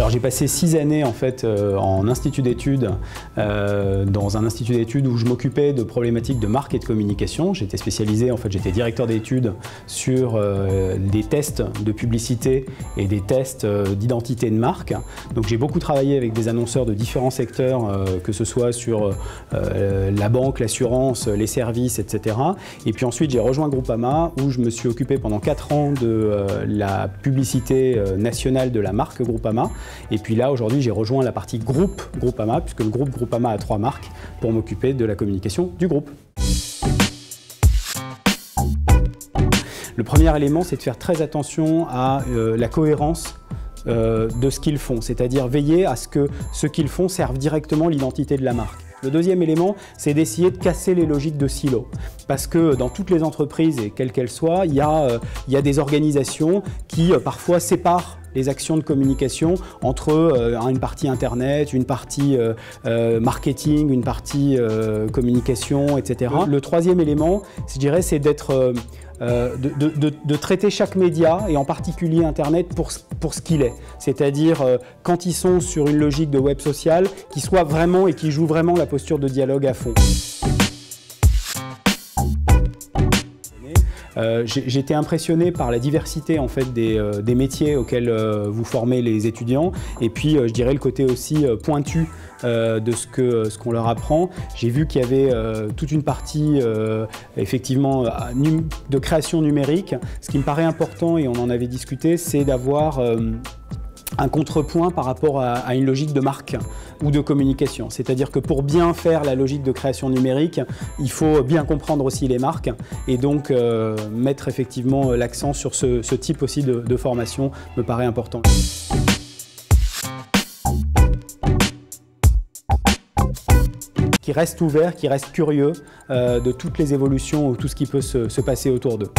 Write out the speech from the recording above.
Alors j'ai passé six années en fait euh, en institut d'études, euh, dans un institut d'études où je m'occupais de problématiques de marque et de communication. J'étais spécialisé, en fait j'étais directeur d'études sur euh, des tests de publicité et des tests d'identité de marque. Donc j'ai beaucoup travaillé avec des annonceurs de différents secteurs, que ce soit sur la banque, l'assurance, les services, etc. Et puis ensuite j'ai rejoint Groupama où je me suis occupé pendant quatre ans de la publicité nationale de la marque Groupama et puis là, aujourd'hui, j'ai rejoint la partie groupe Groupama, puisque le groupe Groupama a trois marques, pour m'occuper de la communication du groupe. Le premier élément, c'est de faire très attention à euh, la cohérence euh, de ce qu'ils font, c'est-à-dire veiller à ce que ce qu'ils font serve directement l'identité de la marque. Le deuxième élément, c'est d'essayer de casser les logiques de silo. Parce que dans toutes les entreprises, et quelles qu'elles soient, il y, a, euh, il y a des organisations qui parfois séparent les actions de communication entre euh, une partie internet, une partie euh, euh, marketing, une partie communication, etc. Le troisième élément, je dirais, c'est d'être de, traiter chaque média, et en particulier Internet, pour, pour ce qu'il est. C'est-à-dire, quand ils sont sur une logique de web social, qu'ils soient vraiment et qu'ils jouent vraiment la posture de dialogue à fond. Euh, j'ai impressionné par la diversité en fait des, euh, métiers auxquels euh, vous formez les étudiants et puis je dirais le côté aussi pointu de ce qu'on ce qu'on leur apprend. J'ai vu qu'il y avait toute une partie effectivement de création numérique. Ce qui me paraît important et on en avait discuté, c'est d'avoir un contrepoint par rapport à, une logique de marque ou de communication. C'est-à-dire que pour bien faire la logique de création numérique, il faut bien comprendre aussi les marques et donc euh, mettre effectivement l'accent sur ce, type aussi de, formation me paraît important. qui reste ouvert, qui reste curieux euh, de toutes les évolutions ou tout ce qui peut se passer autour d'eux.